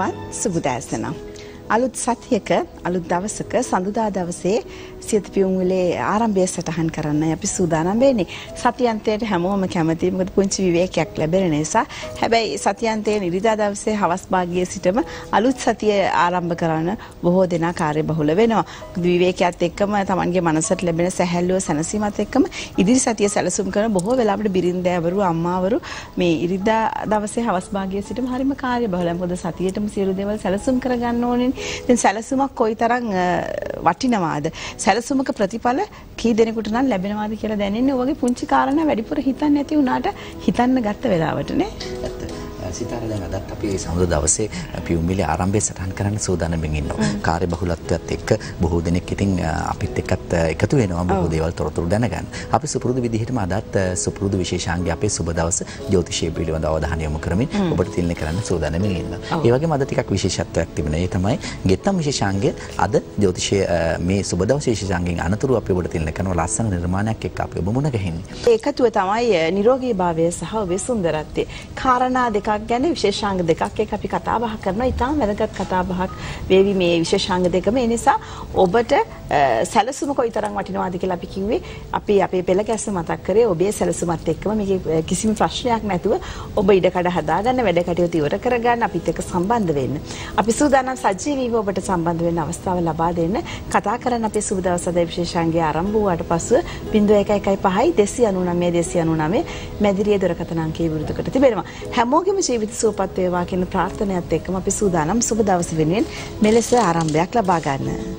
අයිබෝවන් සුබුදෑසනම්. අලුත් සතියක අලුත් දවසක සඳුදා දවසේ සියත පියුම්විලේ ආරම්භය සටහන් කරන්න අපි සූදානම් වෙන්නේ. සතියන්තයට හැමෝම කැමතියි. මොකද පුංචි විවේකයක් ලැබෙන නිසා. හැබැයි සතියන්තයේ ඉරිදා දවසේ හවස් භාගයේ සිටම අලුත් සතිය ආරම්භ කරන්න බොහෝ දෙනා කාර්යබහුල වෙනවා. විවේකයත් එක්කම Tamanගේ මනසට ලැබෙන සැහැල්ලුව සැනසීමත් එක්කම ඉදිරි සතිය සැලසුම් කරන බොහෝ වෙලාවට බිරින්දෑවරු අම්මාවරු මේ ඉරිදා දවසේ හවස් භාගයේ සිටම හරිම කාර්යබහුලයි. මොකද සතියේටම සියලු දේවල් සැලසුම් කරගන්න ඕනේ. දැන් සැලසුමක් කොයිතරම් වටිනවාද? සැලසුමක ප්‍රතිඵල කී දෙනෙකුට නම් ලැබෙනවාද කියලා දැනෙන්නේ ඔයගේ පුංචි කාරණා වැඩිපුර හිතන්නේ නැති වුණාට හිතන්න ගත්ත වෙලාවට නේ. සිතාර දැන් අදත් අපි සමුද දවසේ පියුම්මිලේ ආරම්භය සටහන් කරන්න සූදානම්ෙන් ඉන්නවා. කාර්ය බහුලත්වයත් එක්ක බොහෝ දෙනෙක් ඉතින් අපිත් එක්කත් එකතු වෙනවා බොහෝ දේවල් තොරතුරු දැනගන්න. අපි සුපුරුදු විදිහටම අදත් සුපුරුදු විශේෂාංගය අපේ සුබ දවස ජ්‍යොතිෂය පිළිබඳ අවධානය යොමු කරමින් ඔබට තිල්න කරන්න සූදානම්ෙන් ඉන්නවා. ඒ වගේම අද ටිකක් විශේෂත්වයක් තිබුණා. ඒ තමයි ගෙත්තම් විශේෂාංගය අද ජ්‍යොතිෂය මේ සුබ දවස් විශේෂාංගයෙන් අනතුරු අපි ඔබට තිල්න කරන ලස්සන නිර්මාණයක් එක්ක අපි ඔබ මුණ ගැහෙන්නේ. ඒකතුව තමයි නිරෝගී භාවය සහ ඔබේ සුන්දරත්වය. කාරණා දෙකක් ගැන විශේෂාංග දෙකක් එක්ක අපි කතා බහ කරනවා. ඉතාම වැදගත් කතා බහක් වේවි මේ විශේෂාංග දෙකම. ඒ නිසා ඔබට සැලසුම කොයිතරම් වටිනවද කියලා අපි කිව්වේ. අපි අපේ පෙළ ගැස්ස මතක් කරේ ඔබේ සැලසුමත් එක්කම මේකේ කිසිම ප්‍රශ්නයක් නැතුව ඔබ ඉඩකඩ හදාගන්න වැඩ කටයුතු ඉවර කරගන්න අපිත් එක්ක සම්බන්ධ වෙන්න. අපි සූදානම් සජීවීව ඔබට සම්බන්ධ වෙන්න අවස්ථාව ලබා දෙන්න. කතා කරන්න අපේ සුබ දවස් අද විශේෂාංගය ආරම්භ වුණාට පසුව 0115 299 299 මැදිරිය දුරකථන අංකයේ විරුද්ධකට තිබෙනවා. හැමෝගෙම ජීවිත සුවපත් වේවා කියන ප්‍රාර්ථනාවත් එක්කම අපි සූදානම් සුබ දවස වෙනුවෙන් මෙලෙස ආරම්භයක් ලබා ගන්න.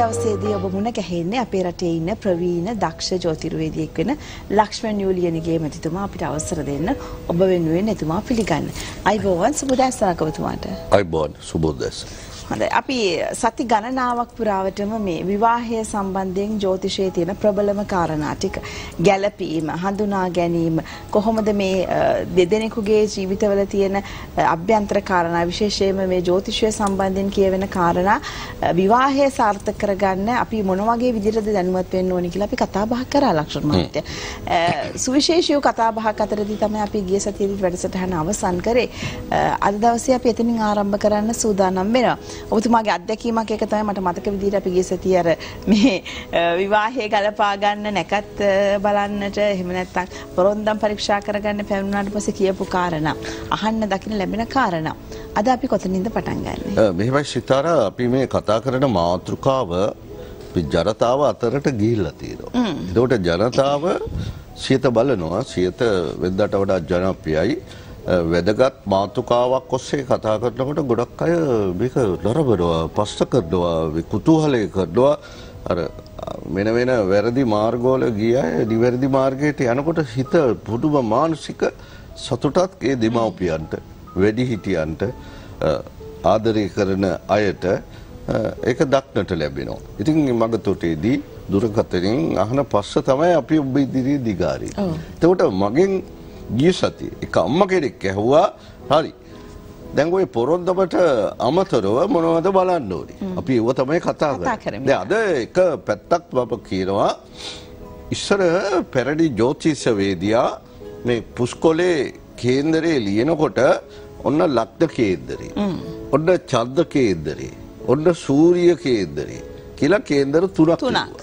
දවසේදී ඔබ මුණ ගැහෙන්නේ අපේ රටේ ඉන්න ප්‍රවීණ දක්ෂ ජ්‍යොතිර්වේදියෙක් වෙන ලක්ෂ්මන් යූලියනගේ මැතිතුමා අපිට අවසර දෙන්න ඔබ වෙනුවෙන් එතුමා පිළිගන්න. අයිබෝවන් සුබදෑසනක් ඔබතුමාට. අයිබෝන් සුබෝදෑසන. හොඳයි. අපි සති ගණනාවක් පුරාවටම මේ විවාහය සම්බන්ධයෙන් ජ්‍යොතිෂයේ තියෙන ප්‍රබලම කාරණා ටික. ගැළපීම හඳුනා ගැනීම කොහොමද මේ දෙදෙනෙකුගේ ජීවිතවල තියෙන අභ්‍යන්තර කාරණා විශේෂයෙන්ම මේ ජ්‍යොතිෂය සම්බන්ධයෙන් කියවෙන කාරණා විවාහය සාර්ථක කරගන්න අපි මොන වගේ විදිහටද දැනුවත් වෙන්න ඕනි කියලා අපි කතා බහ කරා ලක්ෂණ මහත්තයා. සුවිශේෂී කතා බහක් අතරදී තමයි අපි ගිය සතියේදී වැඩසටහන අවසන් කරේ. අද දවසේ අපි එතනින් ආරම්භ කරන්න සූදානම් වෙනවා ඔබතුමාගේ අත්දැකීමක් එක තමයි මට මතක විදිහට අපි ගිය සතිය අර මේ විවාහයේ ගලපා ගන්න නැකත් බලන්නට එහෙම නැත්නම් පොරොන්දම් පරීක්ෂා කරගන්න පැමිණුණාට පස්සේ කියපු කාරණා අහන්න දකින්න ලැබෙන කාරණා. අද අපි කොතනින්ද පටන් ගන්නෙ? මෙහෙමයි සිතාරා. අපි මේ කතා කරන මාතෘකාව ජනතාව අතරට ගිහිල්ලා තියෙනවා. එතකොට ජනතාව සියත බලනවා. සියත වෙද්දාට වඩා ජනප්‍රියයි. වැදගත් මාතෘකාවක් ඔස්සේ කතා කරනකොට ගොඩක් අය මේක නරඹනවා ප්‍රශ්න කරනවා කුතුහලය කරනවා අර වෙන වෙන වැරදි මාර්ගවල ගිය අය නිවැරදි මාර්ගයට යනකොට හිත පුදුම මානසික සතුටක් ඒ දෙමව්පියන්ට වැඩිහිටියන්ට ආදරය කරන අයට ඒක දක්නට ලැබෙනවා. ඉතින් මග තොටේදී දුරකථනයෙන් අහන පස්ස තමයි අපි ඔබ ඉදිරියේ දිගාරී. එතකොට මගෙන් ගිය සතිය එක අම්ම කෙනෙක් ඇහුවා හරි දැන් ඔය පොරොන්දමට අමතරව මොනවද බලන්න ඕනි. අපි ඒව තමයි කතා කරන්නේ. අද එක පැත්තක් බබ කියනවා ඉස්සර පැරණි ජ්‍යොතිෂවේදියා මේ පුස්කොලේ කේන්දරේ ලියනකොට ඔන්න ලග්න කේන්දරේ. ඔන්න චන්ද කේන්දරේ. ඔන්න සූරිය කේන්දරේ. කියලා කේන්දර තුනක්.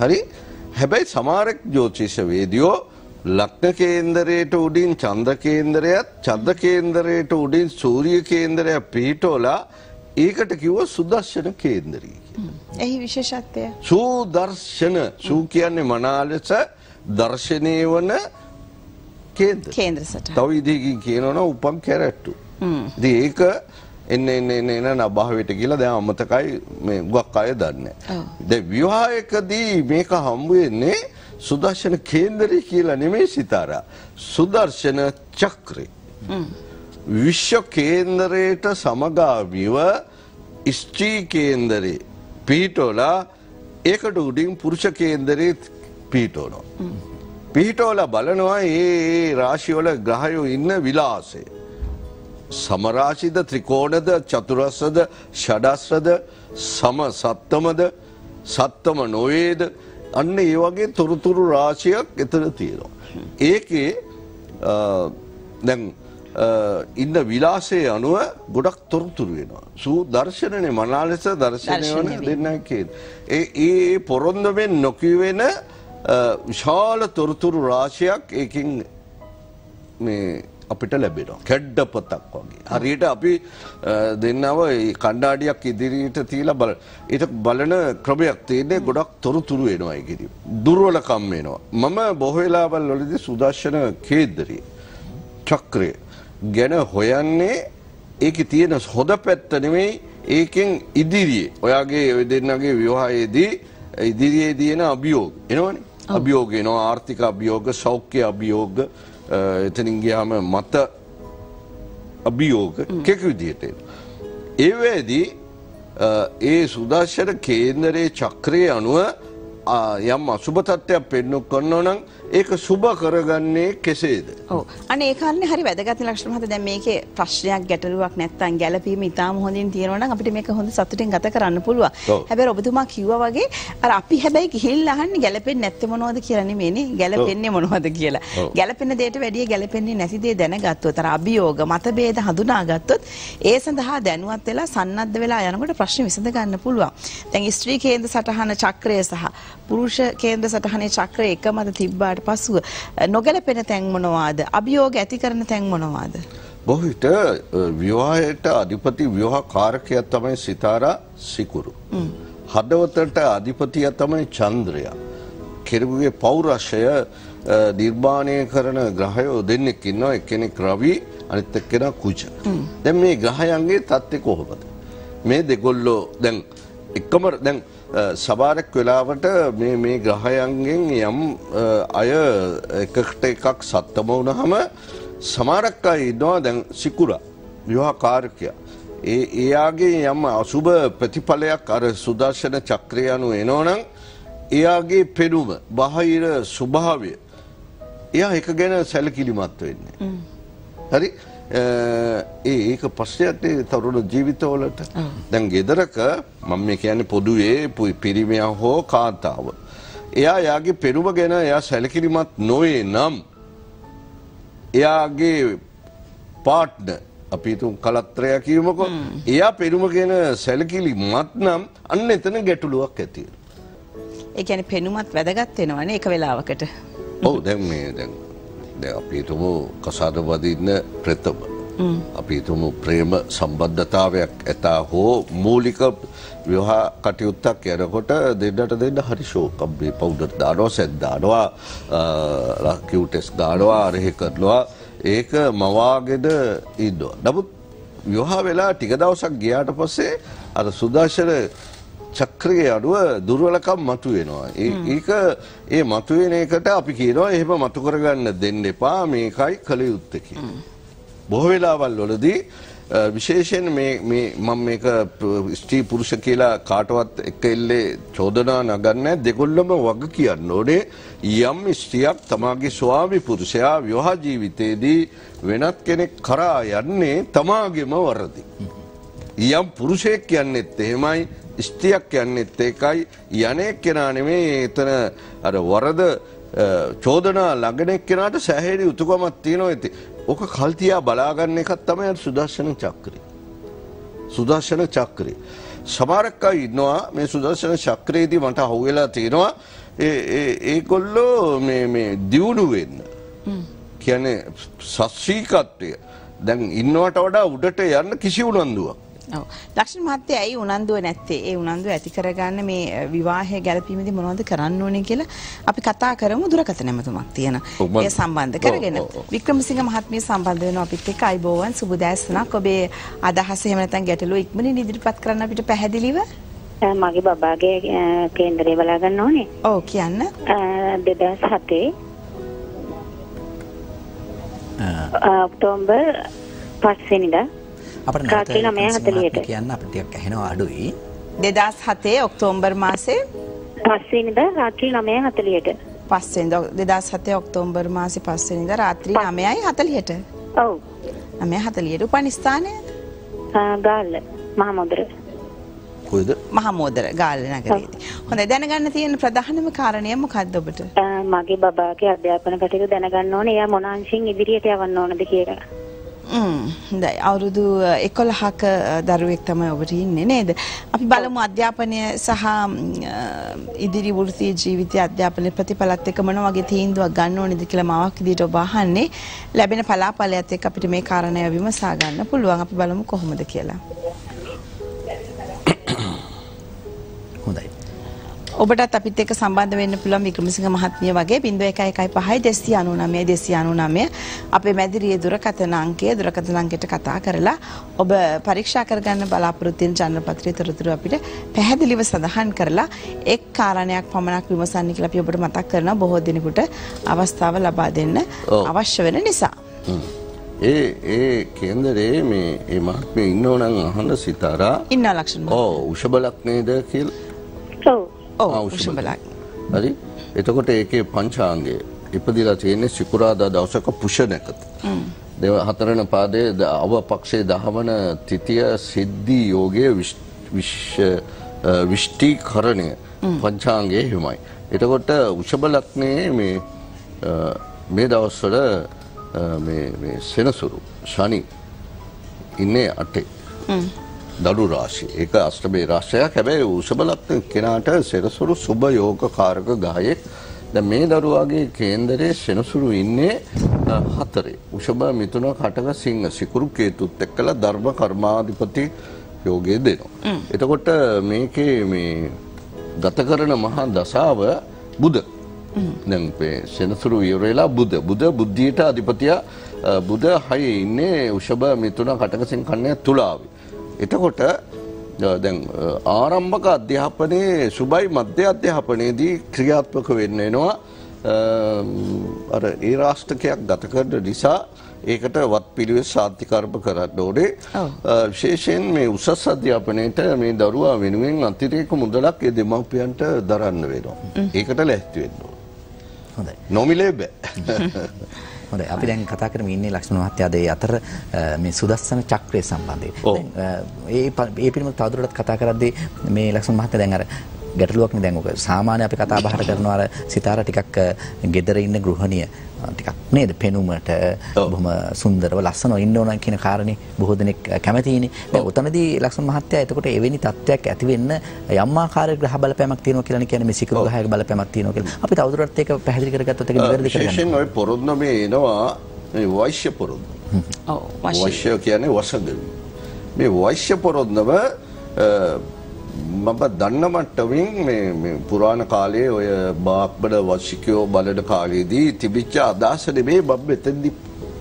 හරි? හැබැයි සමහරක් ජ්‍යොතිෂවේදියෝ ලක්න කේන්දරයට උඩින් චන්ද කේන්දරයත් චන්ද කේන්දරයට උඩින් සූරිය කේන්දරයක් පිහිටෝලා ඒකට කිව්ව සුදර්ශන කේන්දරී. එහි විශේෂත්වය. සූදර්ශන සූ කියන්නේ මනාලෙස දර්ශනය වන කේන්ද්‍ර. කේන්ද්‍ර සට. තව ඉදිකින් කියනවන උපන් කැරැට්ටු. දී ඒක එන්න එන්න එන්න එන නබාහවට කියලා දැන් අමතකයි ගොක් අය දන්නේ. දැන් විවාහයකදී මේක හම්බ වෙන්නේ සුදර්ශන කේන්දරය කියලා නෙමෙයි සිතාරා. සුදර්ශන චක්‍රය. විශ්ව කේන්දරයට සමගාමීව ස්ත්‍රී කේන්දරේ පිහිටෝලා ඒකට උඩින් පුරුෂ කේන්දරේ පිහිටෝනවා. පිහිටෝලා බලනවා ඒ රාශිවල ග්‍රහයෝ ඉන්න විලාසය. සමරාශිද ත්‍රිකෝණද චතුරස්සද ෂඩස්රද සම සත්තමද සත්තම නොවේද අන්න ඒ වගේ තොරතුරු රාශියක් එතන තියෙනවා. ඒකේ දැන් ඉන්න විලාසය අනුව ගොඩක් තොරතුරු වෙනවා. සූ දර්ශනනේ මනා ලෙස දර්ශනය වන දෙන්නයි කියන. ඒ ඒ පොරොන්දමෙන් නොකිවෙන විශාල තොරතුරු රාශියක් ඒකින් මේ අපිට ලැබෙනවා. කැඩ්ඩ පොතක් වගේ. හරියට අපි දෙන්නව කණ්ඩාඩියක් ඉදිරියට තියලා බල ඊට බලන ක්‍රමයක් තියෙන්නේ ගොඩක් තොරතුරු එනවා ඒකෙදි. දුර්වලකම් එනවා. මම බොහෝ වෙලාවල් වලදී සුදර්ශන කේන්දරයේ චක්‍රය ගැන හොයන්නේ ඒකේ තියෙන හොඳ පැත්ත නෙමෙයි ඒකෙන් ඉදිරියේ ඔයාගේ ඔය දෙන්නගේ විවාහයේදී ඉදිරියේ තියෙන අභියෝග එනවනේ අභියෝග එනවා ආර්ථික අභියෝග සෞඛ්‍ය අභියෝග එතනින් ගියාම මත අභියෝග කෙක විදිහට එනවා. ඒ සුදර්ශන කේන්දරයේ චක්‍රයේ අනුව යම් අසුබ තත්ත්වයක් පෙන්වු කරනවා නම් ඒක සුබ කරගන්නේ කෙසේද? ඔව්. අනේ ඒ කාරණේ හරි වැදගත් ලක්ෂණ මහත්තයා දැන් මේකේ ප්‍රශ්නයක් ගැටලුවක් නැත්තම් ගැළපීම ඉතාම හොඳින් තියෙනවා නම් අපිට මේක හොඳ සතුටින් ගත කරන්න පුළුවන්. හැබැයි ඔබතුමා කිව්වා වගේ අර අපි හැබැයි ගිහිල්ලා අහන්නේ ගැළපෙන්නේ නැත්තේ මොනවද කියලා නෙමෙයිනේ ගැළපෙන්නේ මොනවද කියලා. ගැළපෙන දෙයට වැඩිය ගැළපෙන්නේ නැති දේ දැනගත්තොත් අර අභියෝග මතභේද හඳුනාගත්තොත් ඒ සඳහා දැනුවත් වෙලා සන්නද්ධ වෙලා යනකොට ප්‍රශ්න විසඳ ගන්න පුළුවන්. දැන් ස්ත්‍රී කේන්ද්‍ර සටහන චක්‍රය සහ පුරුෂ කේන්ද්‍ර සටහනේ චක්‍රය එකමද තිබ්බාට පසුව නොගැලපෙන තැන් මොනවාද? අභියෝග ඇති කරන තැන් මොනවාද? බොහෝ විට අ, විවාහයට අධිපති විවාහ කාරකයක් තමයි සිතාරා සිකුරු. හදවතට අධිපතිය තමයි චන්ද්‍රයා. කෙරෙකුගේ පෞරෂය අ, නිර්මාණය කරන ග්‍රහයෝ දෙන්නෙක් ඉන්නවා එක්කෙනෙක් රවි අනිත් එක්කෙනා කුජ. දැන් මේ ග්‍රහයන්ගේ තත්ත්වය කොහොමද? මේ දෙගොල්ලෝ දැන් එකම දැන් අ, සමහරක් වෙලාවට මේ මේ ග්‍රහයන්ගෙන් යම් අය එකට එකක් සත්තම වුණාම සමහරක් අය ඉන්නවා දැන් සිකුරා විවාහ කාර්කයා. ඒ එයාගේ යම් අසුබ ප්‍රතිඵලයක් අර සුදර්ශන චක්‍රය අනුව එනවනම් එයාගේ පෙනුම බාහිර ස්වභාවය එයා එක ගැන සැලකිලිමත් වෙන්නේ. හරි ඒ ඒක ප්‍රශ්නයක් නේ තරුණ ජීවිතවලට. දැන් ගෙදරක මම මේ කියන්නේ පොදුවේ පිරිමියා හෝ කාන්තාව. එයා යාගේ පෙනුම ගැන එයා සැලකිලිමත් නොවේ නම් එයාගේ පාට්න අපි තුන් කලත්‍රය කියීමකො එයා පෙනුම ගැන සැලකිලි මත් නම් අන්න එතන ගැටලුවක් ඇතිය. ඒ කියන්නේ පෙනුමත් වැදගත් වෙනවනේ එක වෙලාවකට. ඔවු දැන් මේ දැන් අපි හිතමු කසාද වදින්න ප්‍රථම. අපි හිතමු ප්‍රේම සම්බද්ධතාවයක් ඇතා හෝ මූලික විවාහ කටයුත්තක් යනකොට දෙන්නට දෙන්න හරි ශෝක මේ පවුඩර් දානවා සැත් දානවා කිව්ටෙස් දානවා අරහෙ කරනවා ඒක මවාගෙන ඉන්නවා. නමුත් විවාහ වෙලා ටික දවසක් ගියාට පස්සේ අර සුදර්ශන චක්‍රයේ අඩුව දුර්වලකම් මතුවෙනවා. ඒක ඒ මතුවෙන එකට අපි කියනවා එහෙම මතු කරගන්න දෙන්න එපා මේකයි කළ යුත්තේ කියලා. බොහෝ වෙලාවල් වලදී විශේෂයෙන් මම මේක ස්ත්‍රී පුරුෂ කියලා කාටවත් එක එල්ලේ චෝදනා නගන්නේ දෙකොල්ලම වග කියන්න ඕනේ යම් ස්ත්‍රියක් තමාගේ ස්වාමි පුරුෂයා විවාහ ජීවිතයේදී වෙනත් කෙනෙක් කරා යන්නේ තමාගේම වරදි. යම් පුරුෂයෙක් කියන්නෙත් එහෙමයි ස්ත්‍රියක් කියන්නෙත් ඒකයි යනෙක් කෙනා නෙමේ එතන අර වරද චෝදනා ළඟන එක්කෙනාට සෑහෙන යුතුකමක් තියෙනවා ඇති. ඕක කල්තියා බලාගන්න එකත් තමයි සුදර්ශන චක්‍රය. සුදර්ශන චක්‍රය. සමහරක් අය ඉන්නවා මේ සුදර්ශන චක්‍රයේදී මට අහුවෙලා තියෙනවා ඒ- ඒ- ඒගොල්ලෝ මේ මේ දියුණු වෙන්න. කියන්නේ සස්්‍රීකත්වය දැන් ඉන්නවට වඩා උඩට යන්න කිසි උනන්දුවක්. ඔව්. ලක්ෂණ මහත්තයා ඇයි උනන්දුව නැත්තේ? ඒ උනන්දුව ඇති කරගන්න මේ විවාහය ගැලපීමේදී මොනවද කරන්න ඕනේ කියලා අපි කතා කරමු දුරකථන නැමතුමක් තියෙන. ඒ සම්බන්ධ කරගෙන. වික්‍රමසිංහ මහත්මිය සම්බන්ධ වෙනවා අපිත් එක්ක අයිබෝවන් සුබ දැසනක් ඔබේ අදහස එහෙම නැත්නම් ගැටලුව ඉක්මනින් ඉදිරිපත් කරන්න අපිට පැහැදිලිව. මගේ බබාගේ කේන්දරේ බලා ගන්න ඕනේ. ඔව් කියන්න. අ, 2007 අ, ඔක්තෝබර් 5 වෙනිදා අපට රාත්‍රී නවය හතලියට. කියන්න අපිට ටිකක් ඇහෙනවා අඩුයි 2007 ඔක්තෝබර් මාසේ 5 වෙනිදා රාත්‍රී 9:40ට. පස්වෙනිදා 2007 ඔක්තෝබර් මාසේ 5 වෙනිදා රාත්‍රී 9:40ට. ඔව්. 9:40ට උපන් ස්ථානය ගාල්ල මහමුදර. කොයිද මහමෝදර ගාල්ල නගරයේදී. හොඳයි දැනගන්න තියෙන ප්‍රධානම කාරණය මොකක්ද ඔබට? මගේ බබාගේ අධ්‍යාපන කටයුතු දැනගන්න ඕනේ. එයා මොන අංශෙන් ඉදිරියට යවන්න ඕනද කියලා. හ්ම් හොඳයි අවුරුදු 11ක දරුවෙක් තමයි ඔබට ඉන්නේ නේද? අපි බලමු අධ්‍යාපනය සහ ම්, අ, ඉදිරි වෘත්තීය ජීවිතයේ අධ්‍යාපන ප්‍රතිඵලත් එක්ක මොන වගේ තීන්දුවක් ගන්න ඕනේද කියලා මාවක් විදිහට ඔබ අහන්නේ. ලැබෙන පලාපලයත් එක්ක අපිට මේ කාරණය විමසා ගන්න පුළුවන්. අපි බලමු කොහොමද කියලා. ඔබටත් අපිත් එක්ක සම්බන්ධ වෙන්න පුළුවන් වික්‍රමසිංහ මහත්මිය වගේ 0115 299 299 අපේ මැදිරියේ දුරකථන අංකය දුරකථන අංකයට කතා කරලා ඔබ පරීක්ෂා කරගන්න බලාපොරොත්තු වෙන ජනපත්‍රයේ තොරතුරු අපිට පැහැදිලිව සඳහන් කරලා එක් කාරණයක් පමණක් විමසන්න කියලා අපි ඔබට මතක් කරනවා බොහෝ දිනෙකට අවස්ථාව ලබා දෙන්න ඔව්. අවශ්‍ය වෙන නිසා. ඒ ඒ කේන්දරේ මේ ඒ මහත්මය ඉන්නව නම් අහන්න සිතාරා ඉන්නා ලක්ෂණ. ඕ උෂබලක් නේද කියලා උෂ්මබලක්. හරි? එතකොට ඒකේ පංචාංගය. ඉපදිලා තියෙන්නේ සිකුරාදා දවසක පුෂණකත දෙව හතරන පාදයේ අව පක්ෂයේ දහවන තිතිය සිද්ධි යෝගයේ විෂ්ටීකරණය පංචාංගයේ හිමයි. එතකොට උෂභ ලක්නයේ මේ මේ දවස්වල මේ මේ සෙනසුරු ශනි ඉන්නේ අටේ. දඩු රාශි. ඒක අෂ්ටමේ රාශයක්. හැබැයි උෂබලක්න කෙනාට සෙනසුරු සුභ යෝග කාරක ගායෙක්. දැන් මේ දරුවාගේ කේන්දරේ සෙනසුරු ඉන්නේ හතරේ. උෂබ මිතුන කටක සිංහ. සිකුරු කේතුත් එක්කලා ධර්ම කර්මාධිපති යෝගය දෙනවා. එතකොට මේකේ මේ ගත කරන මහා දසාව බුද. දැන් සෙනසුරු ඉවර වෙලා බුද. බුද බුද්ධියට අධිපතියා බුද හයේ ඉන්නේ උෂභ මිතුන කටකසින් කන්නේ තුලාවේ. එතකොට දැන් ආරම්භක අධ්‍යාපනයේ සුබයි මධ්‍ය අධ්‍යාපනයේදී ක්‍රියාත්මක වෙන්න අර ඒ රාෂ්ටකයක් ගත කරන නිසා ඒකට වත් පිළිවෙත් සාධිකර්ම කරන්න ඕනේ. විශේෂයෙන් මේ උසස් අධ්‍යාපනයට මේ දරුවා වෙනුවෙන් අතිරේක මුදලක් ඒ දෙමව්පියන්ට දරන්න වෙනවා. ඒකට ලැස්ති වෙන්න ඕනේ. හොඳයි. නොමිලේ බෑ. හොඳයි. අපි දැන් කතා කරමින් ඉන්නේ ලක්ෂ්මණ මහත්තයාද ඒ අතර මේ සුදස්සන චක්‍රය සම්බන්ධයෙන්. ඒ ඒ පිළිබඳව තවදුරටත් කතා කරද්දී මේ ලක්ෂ්මණ මහත්තයා දැන් අර ගැටලුවක් නේ. දැන් ඔක සාමාන්‍ය අපි කතා බහට කරනවා අර සිතාර ටිකක් ගෙදර ඉන්න ගෘහණිය ටිකක් නේද පෙනුමට. බොහොම සුන්දරව ලස්සනව ඉන්න ඕන කියන කාරණේ බොහෝ දෙනෙක් අ, කැමතියිනේ. දැන් උතනදී ලක්ෂ්මණ මහත්තයා එතකොට එවැනි තත්ත්වයක් ඇති වෙන්න යම් ආකාරයක ග්‍රහ බලපෑමක් තියෙනවා කියලා කියන්නේ මේ සිකුරු ගහයක බලපෑමක් තියෙනවා කියලා. අපි තවදුරටත් ඒක පැහැදිලි කරගත්තොත් ඒක නිවැරදි කරගන්න. විශේෂයෙන් ওই පොරොන්දු මේ එනවා මේ වෛශ්‍ය පොරොන්දු. ඔව්. වෛශ්‍ය කියන්නේ වසඟ. මේ වෛශ්‍ය පොරොන්දම අ, මම දන්න මට්ටමින් මේ මේ පුරාණ කාලයේ ඔය බාක්බඩ වශිකයෝ බලන කාලයේදී තිබිච්ච අදහස නෙමෙයි මම මෙතෙන්දි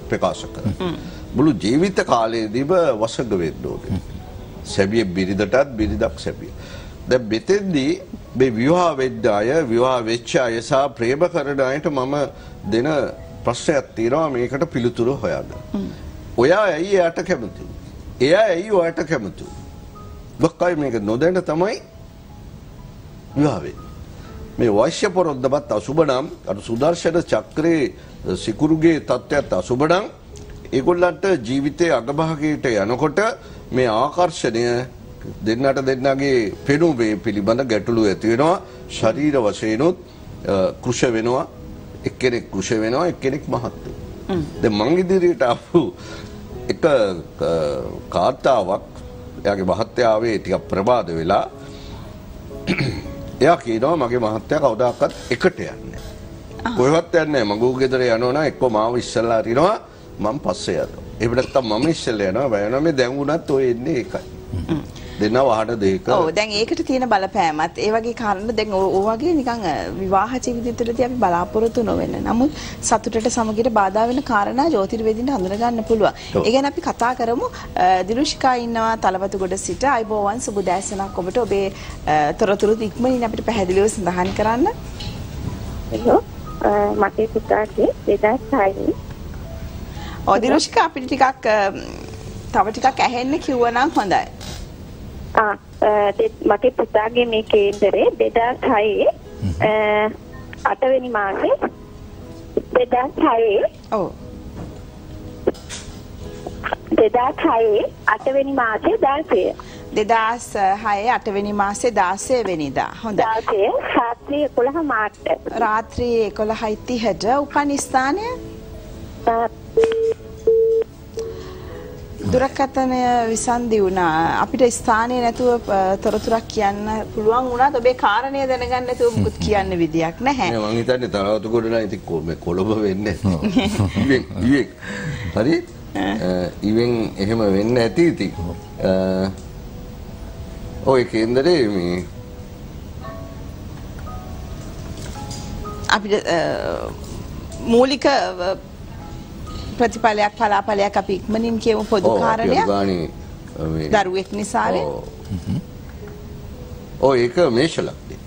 ප්‍රකාශ කරන්නේ. මුළු ජීවිත කාලයේදීම වසඟ වෙන්න ඕනේ. සැබිය බිරිඳටත් බිරිඳක් සැබිය. දැන් මෙතෙන්දී මේ විවාහ වෙන්න අය විවාහ වෙච්ච අය සහ ප්‍රේම කරන අයට මම දෙන ප්‍රශ්නයක් තියෙනවා මේකට පිළිතුරු හොයන්න. ඔයා ඇයි එයාට කැමති? එයා ඇයි ඔයාට කැමති? මොකක්යි මේක නොදැන තමයි විවාහ. මේ වෛශ්‍ය පොරොන්දමත් අසුබ නම් අර සුදර්ශන චක්‍රයේ සිකුරුගේ තත්ත්වයට අසුබ නම් ඒගොල්ලන්ට ජීවිතයේ අගභාගයට යනකොට මේ ආකර්ෂණය දෙන්නට දෙන්නගේ පෙනුමේ පිළිබඳ ගැටලු ඇති වෙනවා ශරීර වශයෙන්ුත් කෘෂ වෙනවා එක්කෙනෙක් කෘෂ වෙනවා එක්කෙනෙක් මහත් වෙනවා. දැන් මං ඉදිරියට ආපු එක කාර්තාවක් එයාගේ මහත්යාවේ ටිකක් ප්‍රමාද වෙලා එයා කියනවා මගේ මහත්තයා කවදාකවත් එකට යන්නේ. කොහෙවත් යන්නේ. මගුල් ගෙදර යනවා නම් එක්ක මාව ඉස්සල්ලා අරිනවා මම පස්සේ යනවා. එහෙම නැත්නම් මම ඉස්සෙල්ලා යනවා. බයනවා මේ දැන් උනත් ඔය එන්නේ ඒකයි. දෙන්න වහට දෙක. ඔව් දැන් ඒකට තියෙන බලපෑමත් ඒ වගේ කාරණා දැන් වගේ නිකන් විවාහ ජීවිතය තුළදී අපි බලාපොරොත්තු නොවෙන නමුත් සතුටට සමගියට බාධා වෙන කාරණා ජ්‍යොතිර්වේදීන්ට හඳුන ගන්න පුළුවන්. ඒ ගැන අපි කතා කරමු. අ, දිනුෂිකා ඉන්නවා තලවතුගොඩ සිට අයිබෝවන් සුබ දැසනක් ඔබට ඔබේ තොරතුරු ඉක්මනින් අපිට පැහැදිලිව සඳහන් කරන්න. හෙලෝ මගේ පුතාගේ 2006 ඔව් දිනුෂිකා අපිට ටිකක් තව ටිකක් ඇහෙන්න කිව්වනම් හොඳයි. මගේ පුතාගේ මේ කේන්දරේ 2006 අ, අටවෙනි මාසේ 2006 ඔව්. 2006 අටවෙනි මාසේ 16 2006 අටවෙනි මාසේ 16 වෙනිදා. හොඳයි. දාසේ රාත්‍රී 11 මාට. රාත්‍රී 11:30ට උපන් ස්ථානය දුරකථනය විසන්දි වුණා. අපිට ස්ථානය නැතුව තොරතුරක් කියන්න පුළුවන් වුණාත් ඔබේ කාරණය දැනගන්න නැතුව මුකුත් කියන්න විදියක් නැහැ. මං හිතන්නේ තරවතුකොට නම් ඉතින් මේ කොළඹ වෙන්නේ. ඉවෙන් ඉවෙන්. හරි? ඉවෙන් එහෙම වෙන්න ඇති ඉතින්. ඔය කේන්දරේ මේ අපිට මූලික ප්‍රතිඵලයක් පලාපලයක් අපි ඉක්මනින් කියමු පොදු කාරණයක් දරුවෙක් නිසාවෙන්. ඔව් ඒක මේෂ ලග්නේ.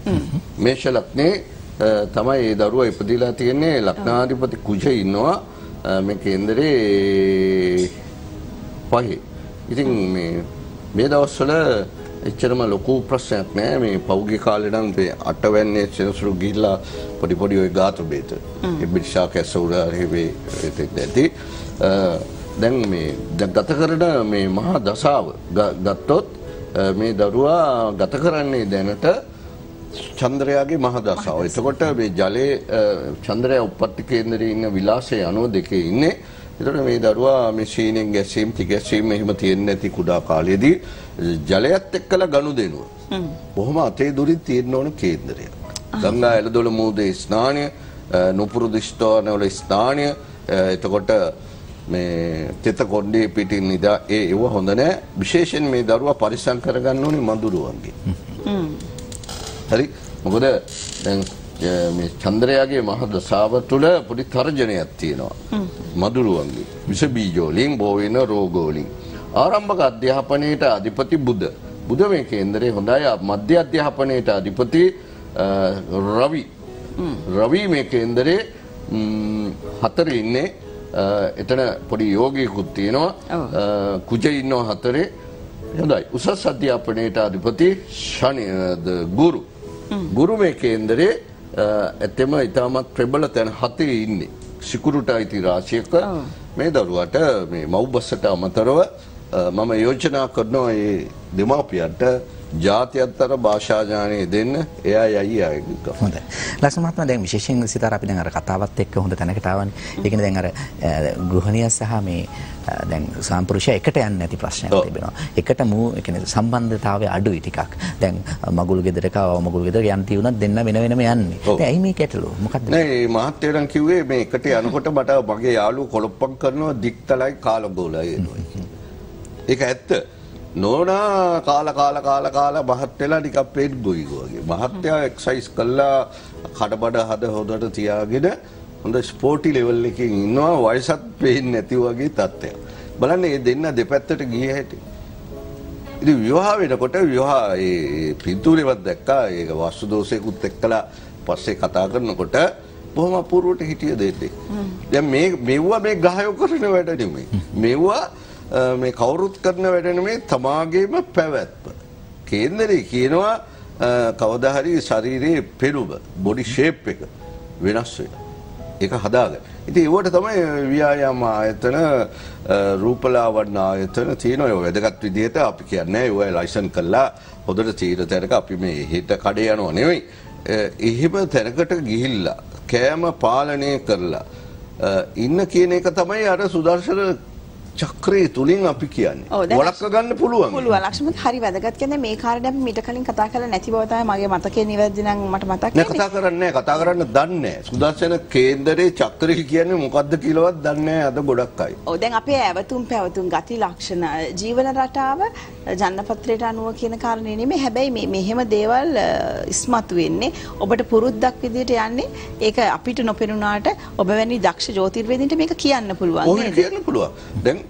මේෂ ලග්නේ අ, තමයි ඒ දරුවා ඉපදිලා තියෙන්නේ ලග්නාධිපති කුජ ඉන්නවා මේ කේන්දරේ පහේ. ඉතින් මේ මේ දවස්වල එච්චරම ලොකු ප්‍රශ්නයක් නෑ මේ පෞද්ගලික කාලේ නම් මේ අටවැන්නේ සෙනසුරු ගිහිල්ලා පොඩි පොඩි ওই ගාතු බේත. ඒ බිෂා කැසවුර හරි ඇති. දැන් මේ ගත කරන මේ මහා දසාව ගත්තොත් මේ දරුවා ගත කරන්නේ දැනට චන්ද්‍රයාගේ මහදසාව. එතකොට මේ ජලයේ චන්ද්‍රයා උප්පත්ති කේන්දරයේ ඉන්න විලාසයේ අණුව දෙකේ ඉන්නේ. එතකොට මේ දරුවා මේ සීනෙන් ගැසීම් තිගැසීම් එහෙම තියෙන්නේ නැති කුඩා කාලයේදී ජලයත් එක්කලා ගනුදෙනුව. බොහොම අතේ දුරින් තියෙන්න ඕන කේන්දරය. ගංගා එළදොළ මූදේ ස්නානය, නුපුරුදු ස්ථානවල ස්නානය, එතකොට මේ තෙත කොණ්ඩේ පිටින් නිදා ඒ ඒව හොඳ නෑ. විශේෂයෙන් මේ දරුවා පරිස්සම් කරගන්න ඕනේ මඳුරුවන්ගේ. හරි මොකද දැන් මේ චන්ද්‍රයාගේ මහ දසාව තුළ පොඩි තර්ජනයක් තියෙනවා. මදුරුවන්ගේ. විස බීජෝලින් බෝ වෙන රෝගෝලින්. ආරම්භක අධ්‍යාපනයට අධිපති බුද. බුද මේ කේන්දරේ හොඳයි. මධ්‍ය අධ්‍යාපනයට අධිපති රවි. රවි මේ කේන්දරේ හතර ඉන්නේ. එතන පොඩි යෝගිකුත් තියෙනවා. කුජ ඉන්නවා හතරේ. හොඳයි. උසස් අධ්‍යාපනයට අධිපති ශනි ගුරු. ගුරු මේ කේන්දරේ අ, ඇත්තෙම ඉතාමත් ප්‍රබල තැන හතේ ඉන්නේ. සිකුරුට අයිති රාශියක මේ දරුවට මේ මව්බස්සට අමතරව මම යෝජනා කරනවා ඒ දෙමාපියන්ට ජාත්‍යන්තර භාෂාඥානය දෙන්න එයා යයි අයගක. හොඳයි. ලක්ෂණ මහත්මයා දැන් විශේෂයෙන් සිතාර අපි දැන් අර කතාවත් එක්ක හොඳ තැනකට ආවනේ. ඒ කියන්නේ දැන් අර අ, ගෘහණිය සහ මේ දැන් සාම්පුරුෂයා එකට යන්නේ නැති ප්‍රශ්නයක්. තිබෙනවා. එකට මූ කියන්නේ සම්බන්ධතාවය අඩුයි ටිකක්. දැන් මගුල් ගෙදරක මගුල් ගෙදර යන් තියුණත් දෙන්න වෙන වෙනම යන්නේ. ඇයි මේ ගැටලුව? මොකද්ද? නෑ මහත්තයරන් කිව්වේ මේ එකට යනකොට මට මගේ යාළුවෝ කොළොප්පම් කරනවා දික්තලයි කාලගෝලයි එනවා. ඒක ඇත්ත. නෝනා කාල කාල කාල කාල මහත් වෙලා නිකන් පේට් ගොයිගෝ වගේ. මහත්තයා එක්සයිස් කළා කඩබඩ හද හොදට තියාගෙන හොඳ ස්පෝටි ලෙවල් එකකින් ඉන්නවා වයසත් පේන්නේ නැති වගේ තත්ත්වයක්. බලන්න මේ දෙන්න දෙපැත්තට ගිය හැටි. ඉතින් විවාහ වෙනකොට විවාහ ඒ පින්තූරේවත් දැක්කා ඒක වස්තු දෝෂයකුත් එක්කලා පස්සේ කතා කරනකොට බොහොම අපූර්වට හිටිය දෙන්නේ. දැන් මේ මෙව්වා මේ ගහයෝ කරන වැඩ නෙමෙයි. මෙව්වා මේ කවුරුත් කරන වැඩ නෙමෙයි තමාගේම පැවැත්ම. කේන්දරේ කියනවා අ, කවදා හරි ශරීරයේ පෙනුම බොඩි ෂේප් එක වෙනස් වෙනවා. ඒක හදාගන්න. ඉතින් ඒවට තමයි ව්‍යායාම ආයතන අ, රූපලාවන්‍ය ආයතන තියෙන ඔය වැදගත් විදිහට අපි කියන්නේ ඔය ලයිසන් කළා හොඳට තීර තැනක අපි මේ හෙට කඩේ යනවා නෙවෙයි. අ, එහෙම තැනකට ගිහිල්ලා කෑම පාලනය කරලා අ, ඉන්න කියන එක තමයි අර සුදර්ශන චක්‍රයේ තුලින් අපි කියන්නේ. වළක්ව ගන්න පුළුවන්. පුළුවන් ලක්ෂ්මත් හරි වැදගත් කියන්නේ මේ කාරණේ අපි මීට කලින් කතා කරලා නැති බව තමයි මගේ මතකයේ නිවැරදි නම් මට මතක් නෑ කතා කරන්නේ නෑ කතා කරන්න දන්නේ නෑ. සුදර්ශන කේන්දරේ චක්‍රය කියන්නේ මොකද්ද කියලාවත් දන්නේ නෑ අද ගොඩක් අය. ඔව් දැන් අපේ ඇවතුම් පැවතුම් ගති ලක්ෂණ ජීවන රටාව ජනපත්‍රයට අනුව කියන කාරණේ නෙමෙයි හැබැයි මේ මෙහෙම දේවල් ඉස්මතු වෙන්නේ ඔබට පුරුද්දක් විදිහට යන්නේ ඒක අපිට නොපෙනුනාට ඔබ වැනි දක්ෂ ජ්‍යොතිර්වේදීන්ට මේක කියන්න පුළුවන් නේද? කියන්න පුළුවන්. දැන්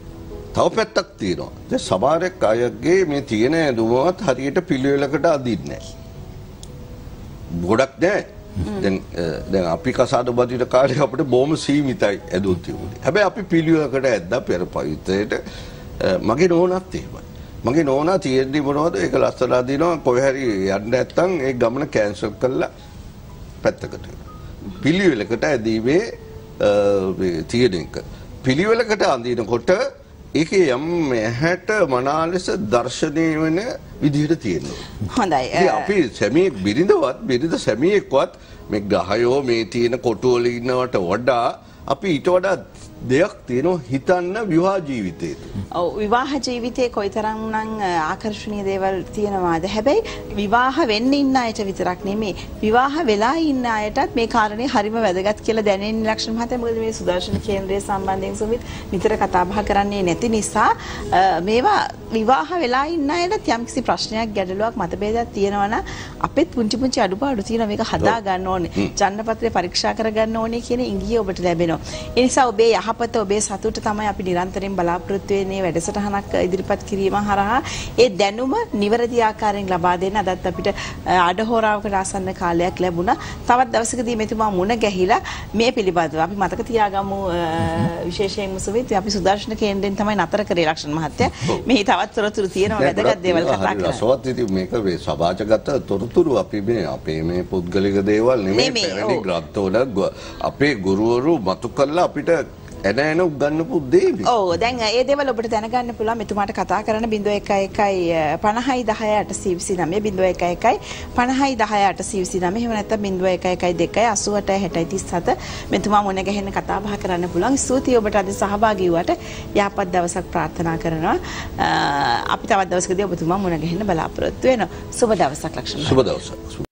තව පැත්තක් තියෙනවා. දැන් සමහරෙක් අයගේ මේ තියෙන ඇඳුමවත් හරියට පිළිවෙලකට අදින්නේ නැහැ. ගොඩක් නෑ. දැන් දැන් අපි කසාද බදින කාලේ අපිට බොහොම සීමිතයි ඇඳුම් තිබුණේ. හැබැයි අපි පිළිවෙලකට ඇද්දා පෙර පවිත්‍රයට මගේ නෝනත් එහෙමයි. මගේ නෝනා තියෙද්දි මොනවද ඒක ලස්සන අදිනවා කොහේ හරි යන්න නැත්තම් ඒ ගමන කැන්සල් කරලා පැත්තකට. පිළිවෙලකට ඇදීමේ තියෙන එක. පිළිවෙලකට අඳිනකොට ඒක යම් ඇහැට මනා ලෙස දර්ශනය වෙන විදිහට තියෙනවා. හොඳයි අපි සැමියෙක් බිරිඳවත් බිරිඳ සැමියෙක්වත් මේ ගහයෝ මේ තියෙන කොටුවල ඉන්නවට වඩා අපි ඊට වඩා දෙයක් තියෙනවා හිතන්න විවාහ ජීවිතේට. ඔව් විවාහ ජීවිතේ කොයිතරම් නම් ආකර්ෂණීය දේවල් තියෙනවාද හැබැයි විවාහ වෙන්න ඉන්න අයට විතරක් නෙමේ විවාහ වෙලා ඉන්න අයටත් මේ කාරණේ හරිම වැදගත් කියලා දැනෙන ලක්ෂණ මහත්තයා මොකද මේ සුදර්ශන කේන්ද්‍රය සම්බන්ධයෙන් සුමිත් නිතර කතා බහ කරන්නේ නැති නිසා මේවා විවාහ වෙලා ඉන්න අයටත් යම්කිසි ප්‍රශ්නයක් ගැටලුවක් මතභේදයක් තියෙනවා නම් අපෙත් පුංචි පුංචි අඩුපාඩු තියෙනවා. මේක හදා ගන්න ඕනේ. ජන්නපත්‍රය පරීක්ෂා කර ගන්න ඕනේ කියන ඉංගිය ඔබට ලැබෙනවා. ඒ නිසා ඔබේ යහපත ඔබේ සතුට තමයි අපි නිරන්තරයෙන් බලාපොරොත්තු වෙන්නේ. වැඩසටහනක් ඉදිරිපත් කිරීම හරහා ඒ දැනුම නිවැරදි ආකාරයෙන් ලබා දෙන්න. අදත් අපිට අඩහෝරාවකට ආසන්න කාලයක් ලැබුණා. තවත් දවසකදී මෙතුමා මුණ ගැහිලා මේ පිළිබඳව අපි මතක තියාගමු. විශේෂයෙන්ම සුවිත් අපි සුදර්ශන කේන්ද්‍රයෙන් තමයි නතර කරේ ලක්ෂණ මහත්තයා. මෙහි තවත් තොරතුරු තියෙනවා වැදගත් දේවල් කතා කරන්න. රසවත් ඉතින් මේක මේ සමාජගත තොරතුරු අපි මේ අපේ මේ පුද්ගලික දේවල් නෙමෙයි පැරණි ග්‍රන්ථවල අපේ ගුරුවරු මතු කළා අපිට එන එන උගන්නපු දේවි. ඔව් දැන් ඒ දේවල් ඔබට දැනගන්න පුළුවන් මෙතුමාට කතා කරන 0111 50 10 829 0111 50 10 829 එහෙම නැත්නම් 0112 88 60 37 මෙතුමා මුණ ගැහෙන්න කතා බහ කරන්න පුළුවන්. ස්තුතියි ඔබට අද සහභාගී වුවට යහපත් දවසක් ප්‍රාර්ථනා කරනවා. අපි තවත් දවසකදී ඔබතුමා මුණ ගැහෙන්න බලාපොරොත්තු වෙනවා. සුබ දවසක් ලක්ෂණ. සුබ දවසක්.